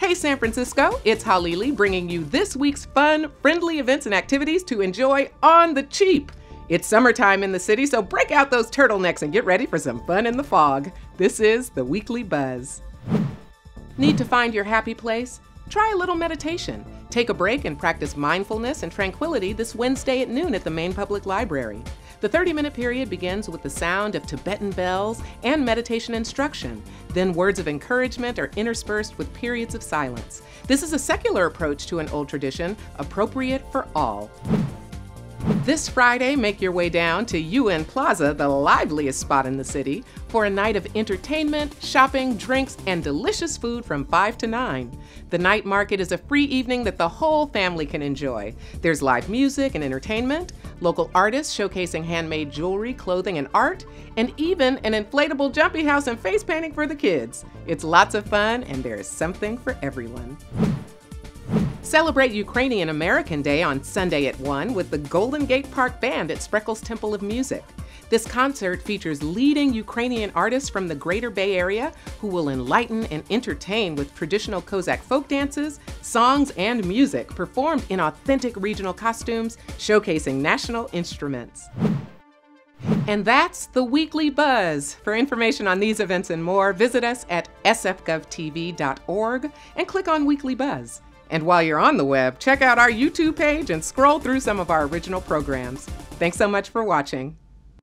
Hey San Francisco, it's Halili bringing you this week's fun, friendly events and activities to enjoy on the cheap. It's summertime in the city, so break out those turtlenecks and get ready for some fun in the fog. This is the Weekly Buzz. Need to find your happy place? Try a little meditation. Take a break and practice mindfulness and tranquility this Wednesday at noon at the Main Public Library. The 30 minute period begins with the sound of Tibetan bells and meditation instruction. Then words of encouragement are interspersed with periods of silence. This is a secular approach to an old tradition, appropriate for all. This Friday, make your way down to UN Plaza, the liveliest spot in the city, for a night of entertainment, shopping, drinks, and delicious food from 5 to 9. The night market is a free evening that the whole family can enjoy. There's live music and entertainment, local artists showcasing handmade jewelry, clothing, and art, and even an inflatable jumpy house and face painting for the kids. It's lots of fun, and there is something for everyone. Celebrate Ukrainian American Day on Sunday at 1 with the Golden Gate Park Band at Spreckels Temple of Music. This concert features leading Ukrainian artists from the Greater Bay Area who will enlighten and entertain with traditional Kozak folk dances, songs, and music performed in authentic regional costumes, showcasing national instruments. And that's the weekly buzz. For information on these events and more, visit us at sfgovtv.org and click on Weekly Buzz. And while you're on the web, check out our YouTube page and scroll through some of our original programs. Thanks so much for watching.